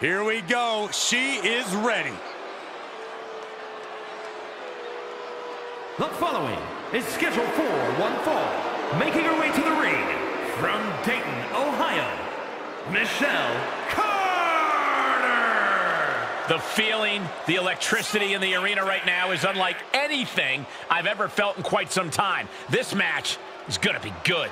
Here we go. She is ready. The following is scheduled for one fall, making her way to the ring from Dayton, Ohio, Michelle Carter! The feeling, the electricity in the arena right now is unlike anything I've ever felt in quite some time. This match is going to be good.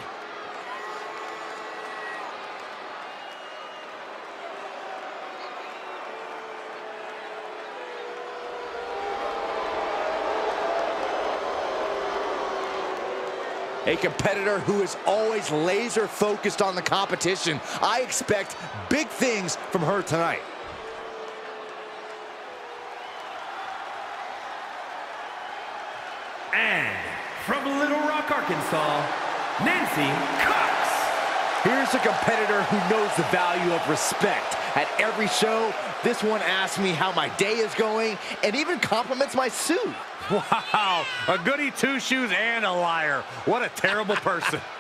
A competitor who is always laser focused on the competition. I expect big things from her tonight. And from Little Rock, Arkansas, Nancy Cox! Here's a competitor who knows the value of respect. At every show, this one asks me how my day is going and even compliments my suit. Wow, a goody two-shoes and a liar. What a terrible person.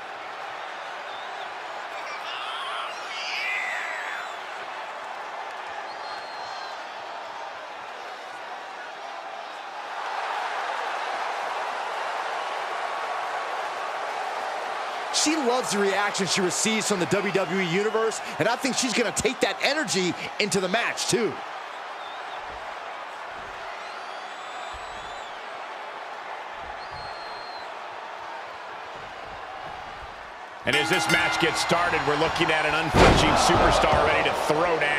She loves the reaction she receives from the WWE Universe, and I think she's going to take that energy into the match, too. And as this match gets started, we're looking at an unflinching superstar ready to throw down.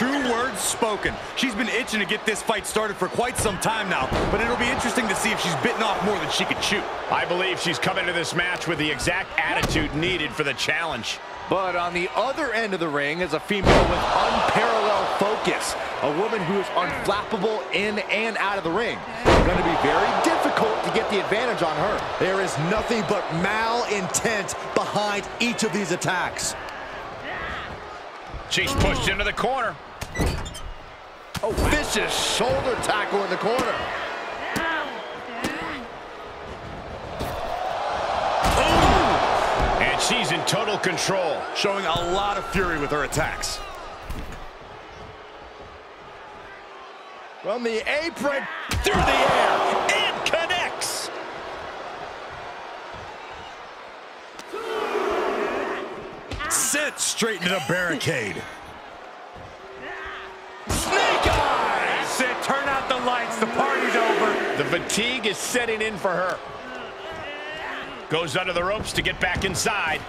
True words spoken. She's been itching to get this fight started for quite some time now, but it'll be interesting to see if she's bitten off more than she could chew. I believe she's coming to this match with the exact attitude needed for the challenge. But on the other end of the ring is a female with unparalleled focus. A woman who is unflappable in and out of the ring. Going to be very difficult to get the advantage on her. There is nothing but malintent behind each of these attacks. She's pushed into the corner. Oh, vicious shoulder tackle in the corner. And she's in total control. Showing a lot of fury with her attacks. From the apron, through the air. And connects. Sent straight into the barricade. The fatigue is setting in for her. Goes under the ropes to get back inside.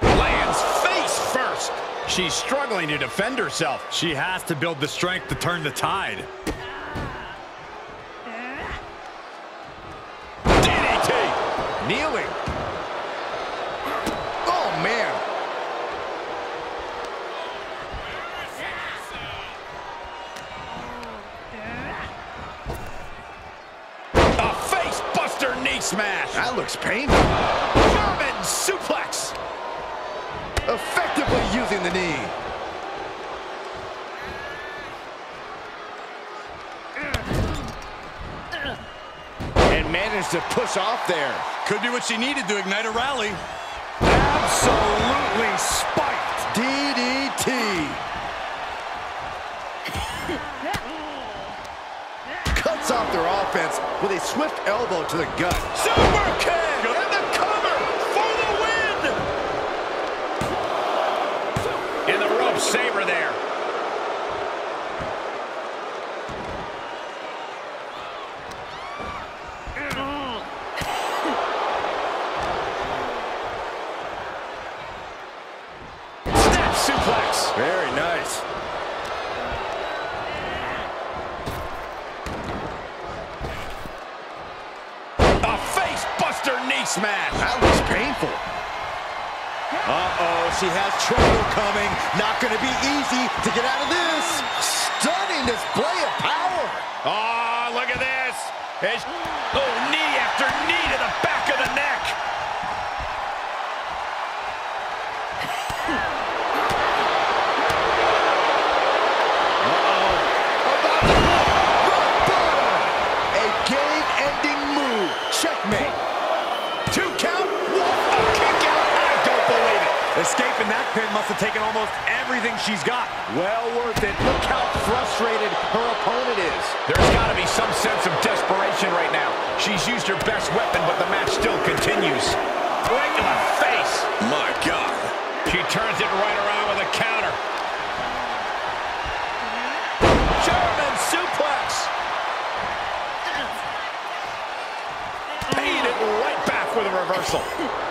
Lands face first. She's struggling to defend herself. She has to build the strength to turn the tide. DDT. Kneeling. Oh, man. A face buster knee smash. That looks painful. German suplex. Effectively using the knee. And managed to push off there. Could be what she needed to ignite a rally. Absolutely spiked. DDT. Cuts off their offense with a swift elbow to the gut. Super kick. And the cover for the win. In the rope saver there. Snap suplex. Very nice. A face knee smash. That was painful. Uh-oh, she has trouble coming. Not going to be easy to get out of this. Stunning display of power. Oh, look at this. Oh, knee after knee to the back of the neck. Escaping pin must have taken almost everything she's got. Well worth it. Look how frustrated her opponent is. There's got to be some sense of desperation right now. She's used her best weapon, but the match still continues. Right to the face. My God. She turns it right around with a counter. German suplex. Paying it right back with a reversal.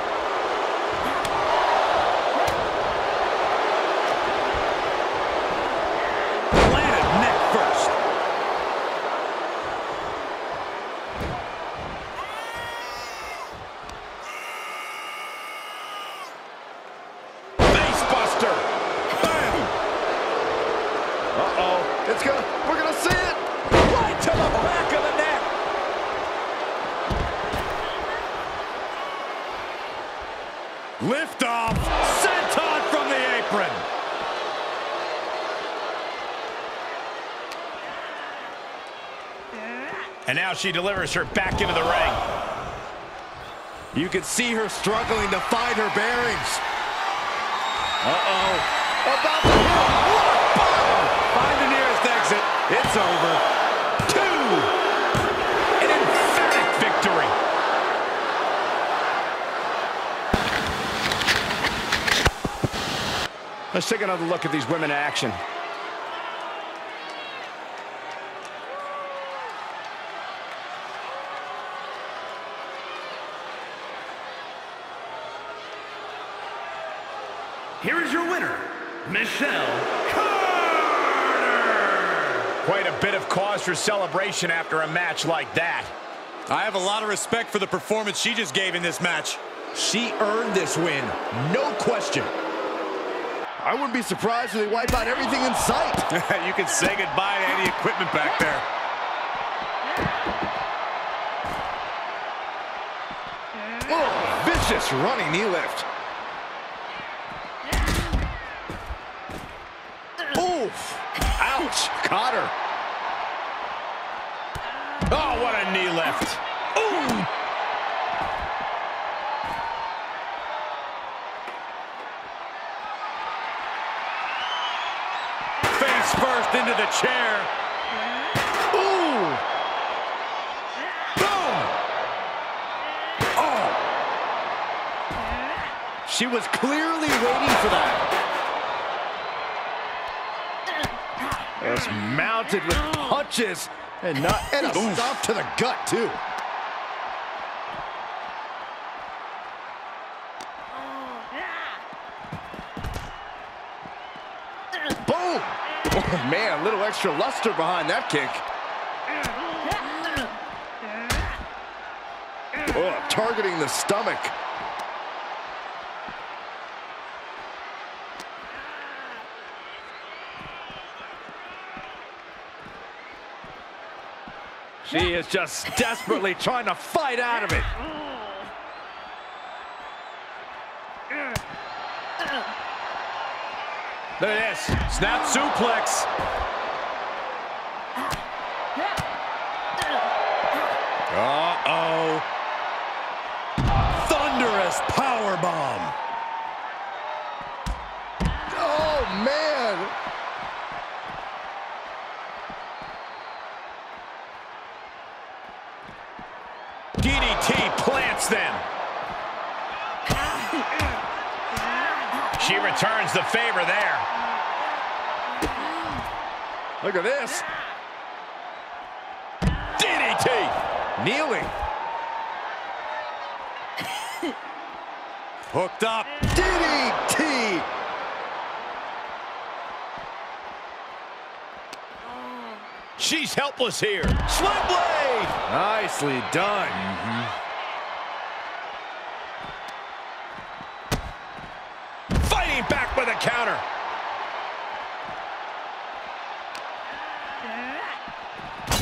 Now she delivers her back into the ring. You can see her struggling to find her bearings. Uh-oh. About to hit. Find the nearest exit. It's over. Two. An emphatic victory. Let's take another look at these women in action. Is your winner, Michelle Carter. Quite a bit of cause for celebration after a match like that. I have a lot of respect for the performance she just gave in this match. She earned this win. No question. I wouldn't be surprised if they wipe out everything in sight. you can say goodbye to any equipment back there. Oh, vicious running knee lift. Oof. Ouch. Her. Oh, what a knee lift. Ooh. Face first into the chair. Ooh. Oh. She was clearly waiting for that. Just mounted with punches and not and a stop to the gut too. Boom! Man, a little extra luster behind that kick. Oh, targeting the stomach. She is just desperately trying to fight out of it. Look at this. Snap suplex. DDT plants them. She returns the favor there. Look at this. DDT. Kneeling. Hooked up. DDT. She's helpless here. Sling blade. Nicely done. Mm-hmm. Fighting back with a counter.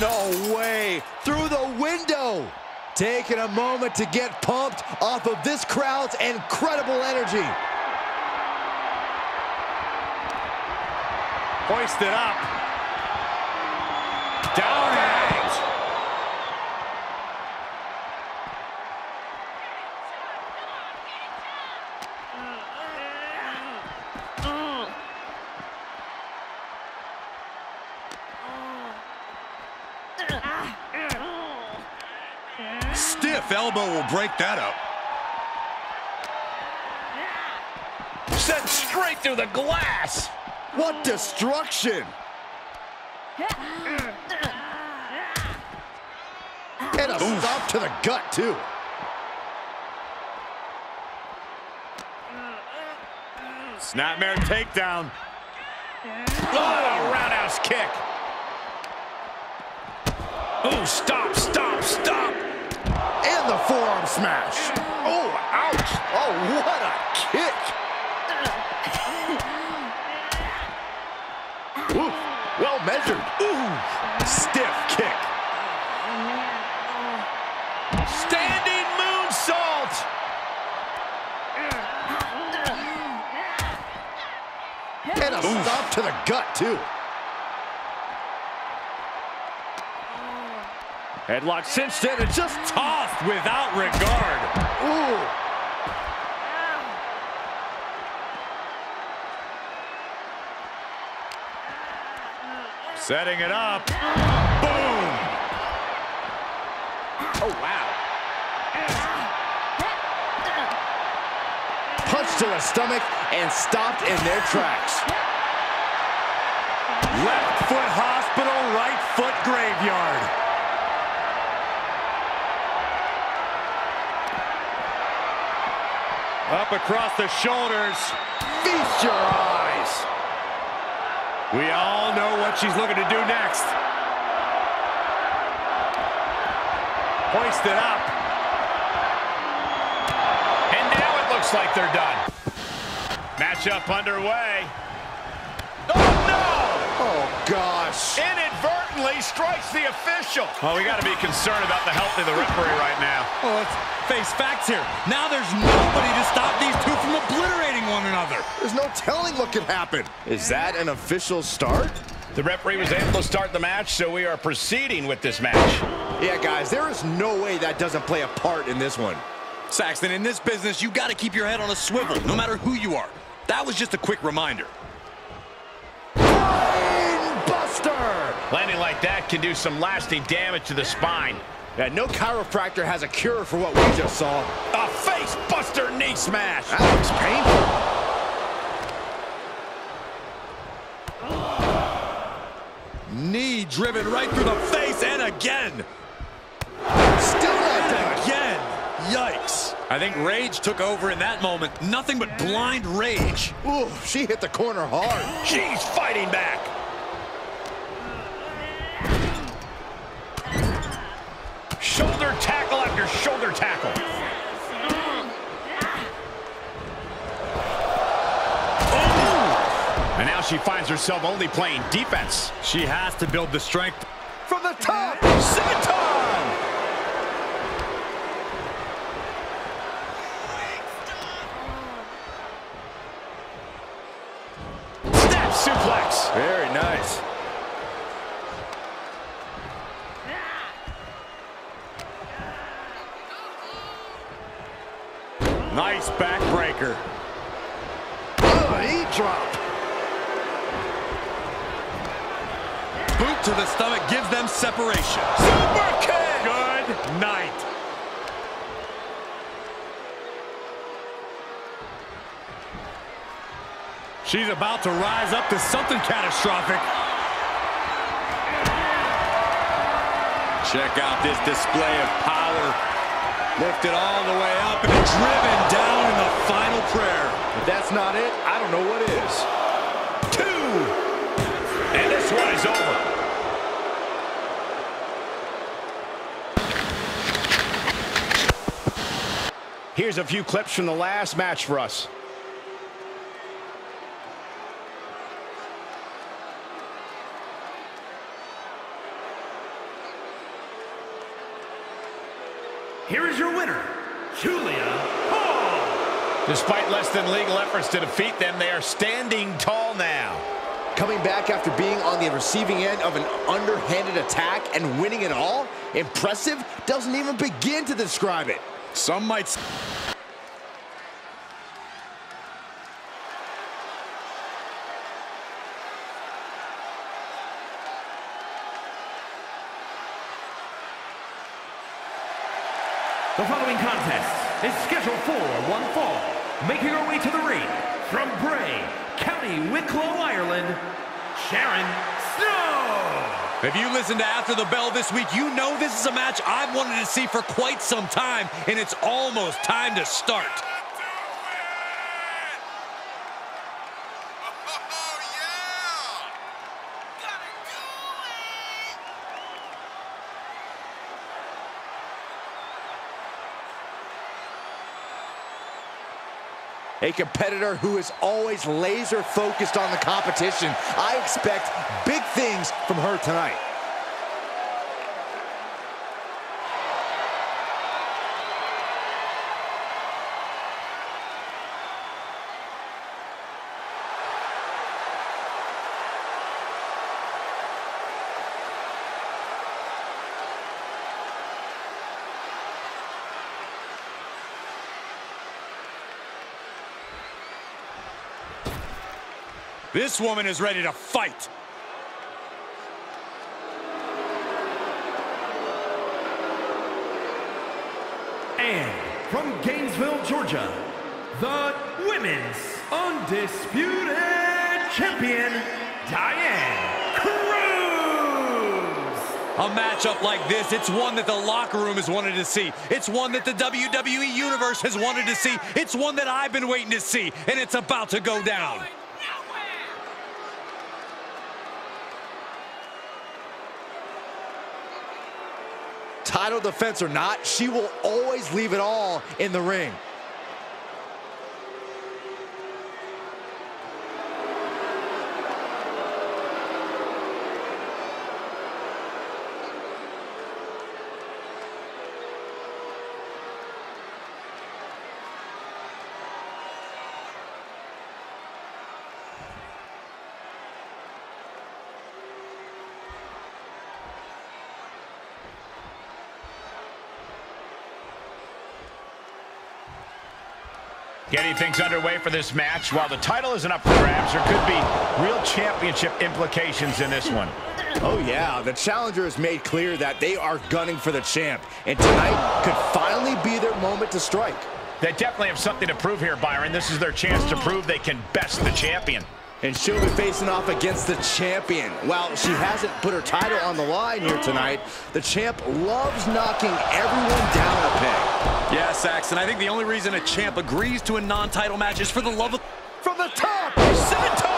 No way. Through the window. Taking a moment to get pumped off of this crowd's incredible energy. Hoisted up. Down hands. Stiff elbow will break that up. Set straight through the glass. What destruction. And stop to the gut, too. Snapmare takedown. Oh, roundhouse kick. Oh, stop, stop, stop. And the forearm smash. Oh, ouch. Oh, what a kick. Ooh, well measured. Ooh, stiff kick. And a stop to the gut, too. Headlock cinched in and just tossed without regard. Ooh. Setting it up. Boom! Oh, wow. Punch to the stomach and stopped in their tracks. Left foot hospital, right foot graveyard. Up across the shoulders. Feast your eyes. We all know what she's looking to do next. Hoist it up. And now it looks like they're done. Matchup underway. Oh, no! Oh, gosh. Inadvertently strikes the official. Oh, we got to be concerned about the health of the referee right now. Oh, let's face facts here. Now there's nobody to stop these two from obliterating one another. There's no telling what could happen. Is that an official start? The referee was able to start the match, so we are proceeding with this match. Yeah, guys, there is no way that doesn't play a part in this one. Saxton, in this business, you got to keep your head on a swivel, no matter who you are. That was just a quick reminder. Buster! Landing like that can do some lasting damage to the spine. Yeah, no chiropractor has a cure for what we just saw. A face buster knee smash. That looks painful. Knee driven right through the face and again. Still not done. Again. Yikes. I think rage took over in that moment. Nothing but blind rage. Ooh, she hit the corner hard. She's fighting back. Shoulder tackle after shoulder tackle. Oh! And now she finds herself only playing defense. She has to build the strength. From the top. Suplex. Very nice. Nice backbreaker. Oh, knee drop. Boot to the stomach gives them separation. Super kick. Good night. She's about to rise up to something catastrophic. Check out this display of power. Lifted all the way up and driven down in the final prayer. If that's not it, I don't know what is. Two. And this one is over. Here's a few clips from the last match for us. Here is your winner, Julia Hall. Despite less than legal efforts to defeat them, they are standing tall now. Coming back after being on the receiving end of an underhanded attack and winning it all? Impressive doesn't even begin to describe it. Some might The following contest is scheduled for one fall. Making her way to the ring from Bray, County Wicklow, Ireland, Sharon Snow. If you listened to After the Bell this week, you know this is a match I've wanted to see for quite some time, and it's almost time to start. A competitor who is always laser focused on the competition. I expect big things from her tonight. This woman is ready to fight. And from Gainesville, Georgia, the Women's Undisputed Champion, Diane Cruz. A matchup like this, it's one that the locker room has wanted to see. It's one that the WWE Universe has wanted to see. It's one that I've been waiting to see, and it's about to go down. Title defense or not, she will always leave it all in the ring. Getting things underway for this match. While the title isn't up for grabs, there could be real championship implications in this one. Oh yeah, the challenger has made clear that they are gunning for the champ, and tonight could finally be their moment to strike. They definitely have something to prove here, Byron. This is their chance to oh. prove they can best the champion. And she'll be facing off against the champion. While she hasn't put her title on the line here tonight, the champ loves knocking everyone down a peg. Yeah, Saxton, I think the only reason a champ agrees to a non-title match is for the love of... From the top, Senton!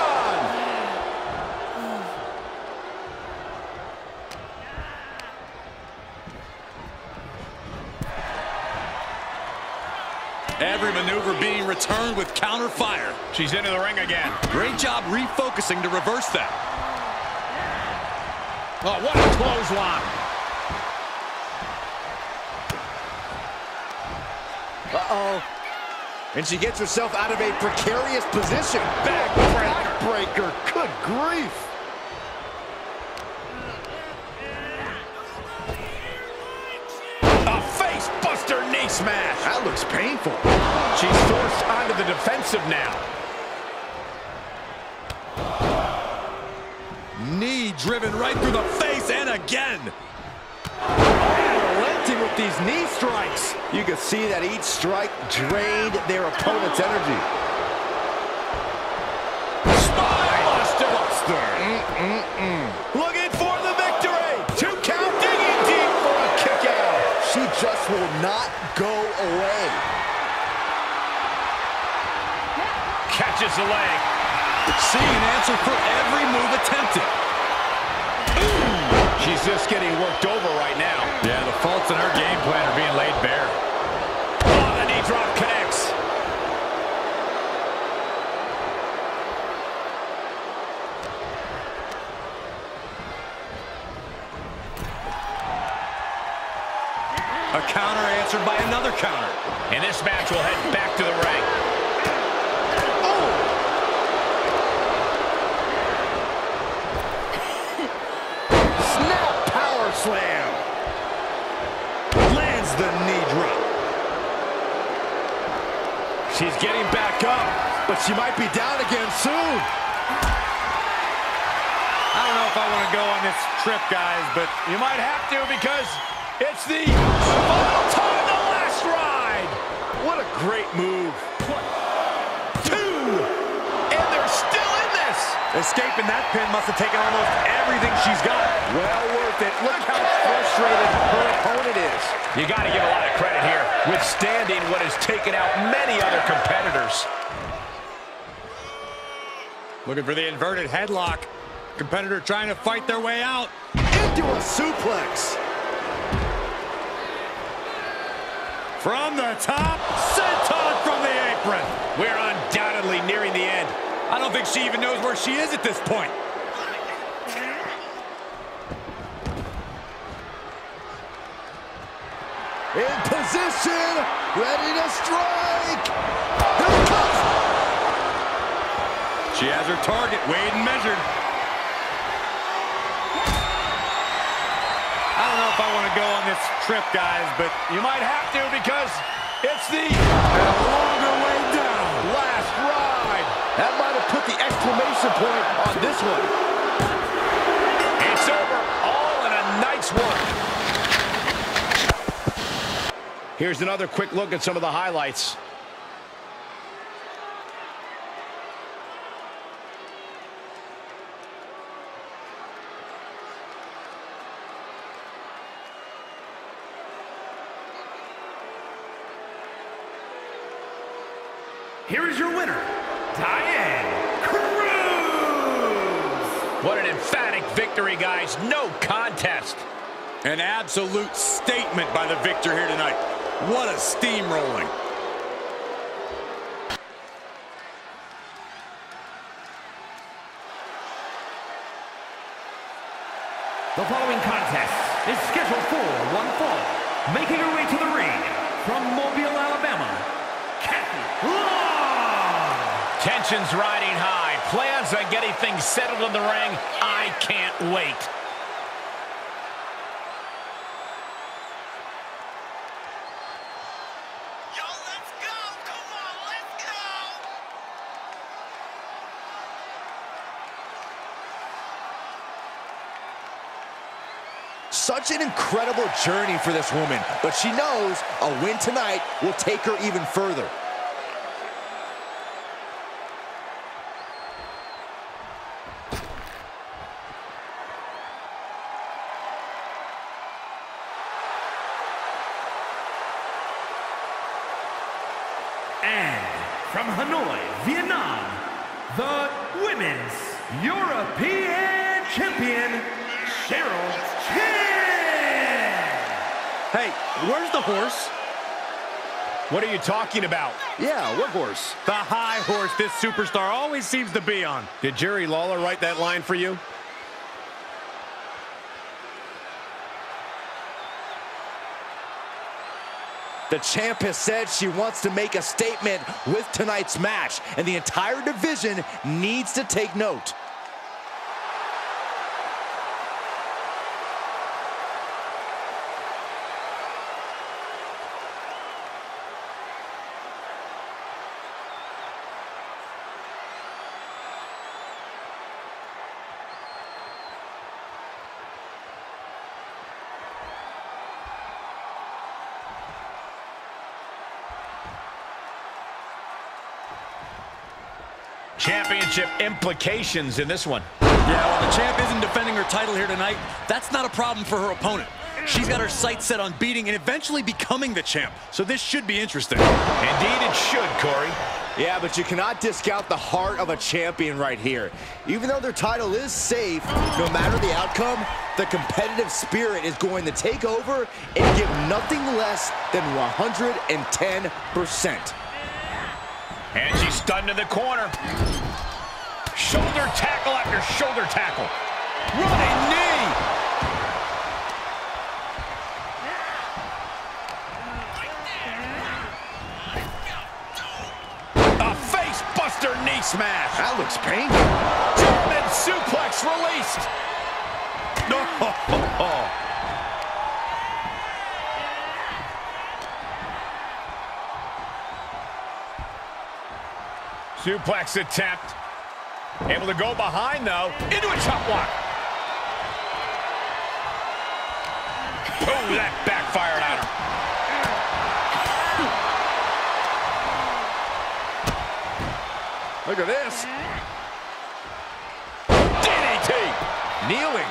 Every maneuver being returned with counter fire. She's into the ring again. Great job refocusing to reverse that. Oh, what a clothesline. Uh-oh. And she gets herself out of a precarious position. Backbreaker. Backbreaker. Good grief. Buster knee smash. That looks painful. She's forced onto the defensive now. Knee driven right through the face and again. Relenting with these knee strikes. You can see that each strike drained their opponent's energy. Spinebuster. Looking for the victory. Will not go away. Catches the leg. Seeing an answer for every move attempted. She's just getting worked over right now. Yeah, the faults in her game plan are being laid bare. Oh, the knee drop connects. A counter answered by another counter. And this match will head back to the ring. Oh! Snap power slam. Lands the knee drop. She's getting back up, but she might be down again soon. I don't know if I want to go on this trip, guys, but You might have to because it's the final time, the last ride. What a great move. Two, and they're still in this. Escaping that pin must have taken almost everything she's got. Well worth it. Look how frustrated her opponent is. You got to give a lot of credit here, withstanding what has taken out many other competitors. Looking for the inverted headlock. Competitor trying to fight their way out. Into a suplex. From the top, senton from the apron. We're undoubtedly nearing the end. I don't think she even knows where she is at this point. In position, ready to strike. Here it comes. She has her target weighed and measured. Don't know if I want to go on this trip, guys, but You might have to because it's the longer way down. last ride. That might have put the exclamation point on this one. It's over, all in a night's work. Here's another quick look at some of the highlights. Here is your winner, Diane Cruz. What an emphatic victory, guys. No contest. An absolute statement by the victor here tonight. What a steamrolling. The following contest is scheduled for one fall. Making her way to the ring from Mobile, Alabama, Kathy Long. Tensions riding high. Plans on getting things settled in the ring. I can't wait. Yo, let's go! Come on, let's go! Such an incredible journey for this woman, but she knows a win tonight will take her even further. And from Hanoi, Vietnam, the Women's European Champion, Cheryl Chin. Hey, where's the horse? What are you talking about? Yeah, what horse? The high horse this superstar always seems to be on. Did Jerry Lawler write that line for you? The champ has said she wants to make a statement with tonight's match, and the entire division needs to take note. Championship implications in this one. Yeah, well, the champ isn't defending her title here tonight. That's not a problem for her opponent. She's got her sights set on beating and eventually becoming the champ. So this should be interesting. Indeed it should, Corey. Yeah, but you cannot discount the heart of a champion right here. Even though their title is safe, no matter the outcome, the competitive spirit is going to take over and give nothing less than 110%. And she's stunned in the corner. Shoulder tackle after shoulder tackle. Running knee! A face buster knee smash. That looks painful. German suplex released. Suplex attempt. Able to go behind, though. Into a chop block. Oh, that backfired on her. Look at this. kneeling.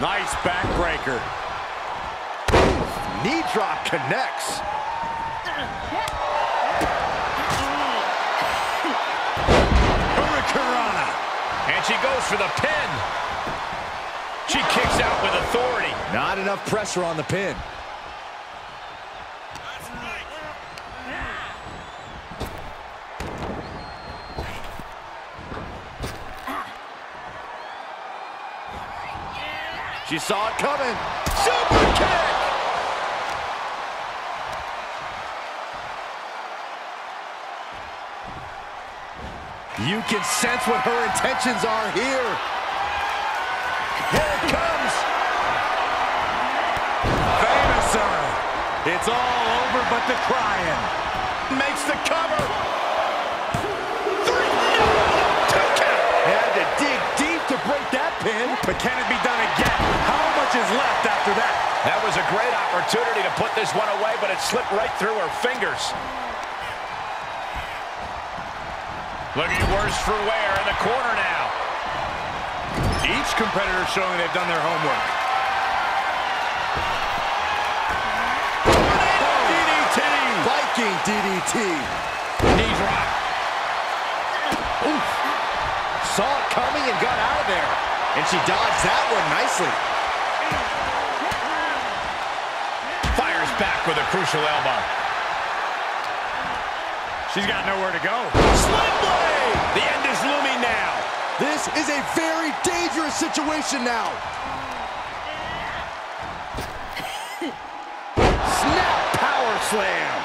Nice backbreaker. Knee drop connects. Hurricanrana. And she goes for the pin. She kicks out with authority. Not enough pressure on the pin. She saw it coming. Super kick! You can sense what her intentions are here. Here it comes. Famouser. It's all over but the crying. Makes the cover. Three. No, two count. Had to dig deep to break that pin. But can it be done again? How much is left after that? That was a great opportunity to put this one away, but it slipped right through her fingers. Looking worse for wear in the corner now. Each competitor showing they've done their homework. DDT. Viking DDT. Knee drop. Oof. Saw it coming and got out of there. And she dodged that one nicely. Fires back with a crucial elbow. She's got nowhere to go. Sling blade! The end is looming now. This is a very dangerous situation now. Snap power slam.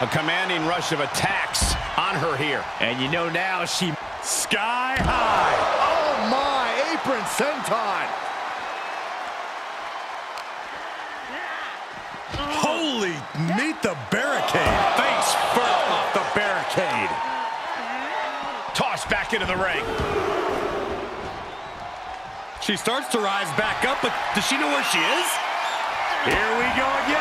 A commanding rush of attacks on her here. And you know now she... Sky high. Oh my, apron senton. Holy, meet the barricade. Face first off the barricade. Tossed back into the ring. She starts to rise back up, but does she know where she is? Here we go again.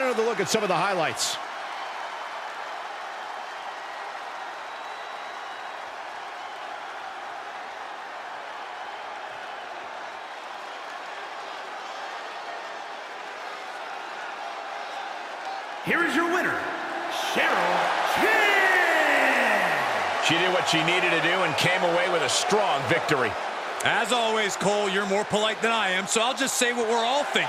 How about another look at some of the highlights? Here is your winner, Cheryl King! She did what she needed to do and came away with a strong victory. As always, Cole, you're more polite than I am, so I'll just say what we're all thinking.